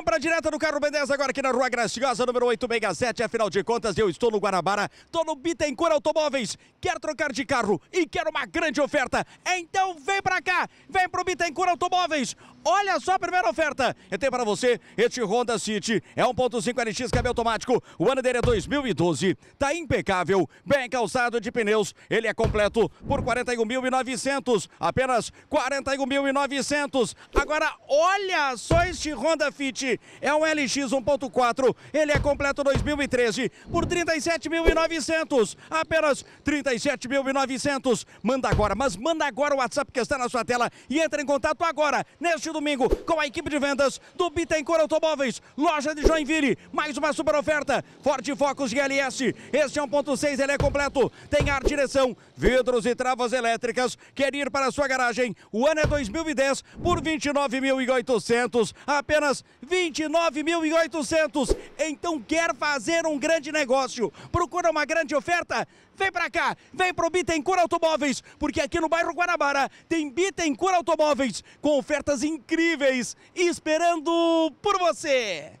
Compra direta do carro B10 agora aqui na Rua Graciosa, número 867. Afinal de contas, eu estou no Guarabara, estou no Bittencourt Automóveis. Quer trocar de carro e quer uma grande oferta? Então vem pra cá, vem pro Bittencourt Automóveis. Olha só a primeira oferta. Eu tenho para você este Honda City. É 1.5 NX câmbio automático. O ano dele é 2012. Tá impecável, bem calçado de pneus. Ele é completo por 41.900. Apenas 41.900. Agora olha só este Honda Fit. É um LX 1.4. Ele é completo 2013 por 37.900. Apenas 37.900. Manda agora, mas manda agora o WhatsApp que está na sua tela e entra em contato agora, neste domingo, com a equipe de vendas do Bittencourt Automóveis, loja de Joinville. Mais uma super oferta. Ford Focus GLS. Este é 1.6, ele é completo. Tem ar, direção, vidros e travas elétricas. Quer ir para a sua garagem? O ano é 2010 por 29.800. Apenas 29.800. Então quer fazer um grande negócio? Procura uma grande oferta? Vem pra cá, vem pro Bittencourt Automóveis, porque aqui no bairro Guanabara tem Bittencourt Automóveis com ofertas incríveis esperando por você.